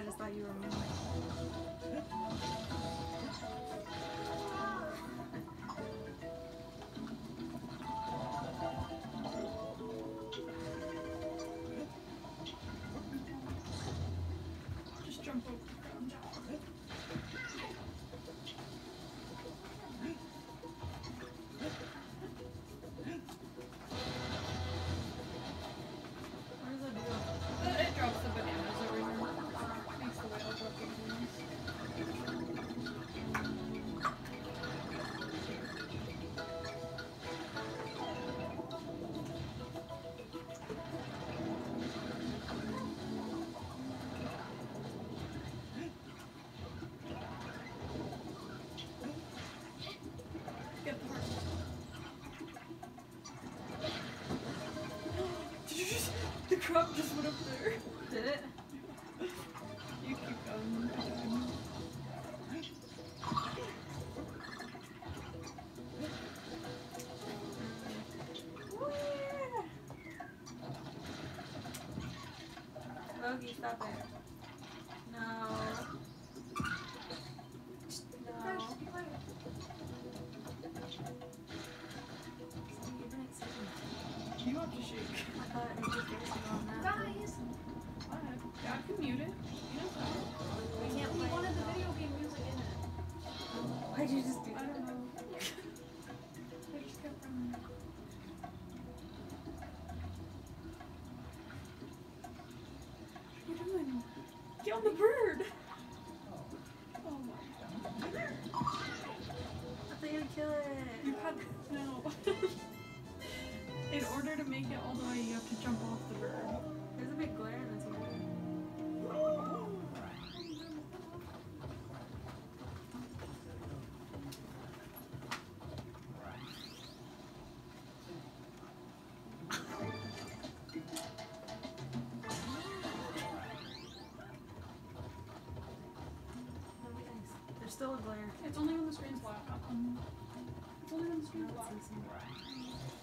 I just thought you were moving. Just jump over crop just went up there. Did it? You keep going. Logie, stop it. You have to shake. I thought it was just on that. Guys, I can mute it. You know that. We can't we wanted the video game music in it. Why'd you just do that? I don't know. I just kept running. What are you doing? Get on the bird! Oh my god. I thought you'd kill it. You had no. In order to make it all the way, you have to jump off the bird. There's a big glare in this one. There's still a glare. It's only when the screen's black. Um, it's only when the screen's black. Let's see some.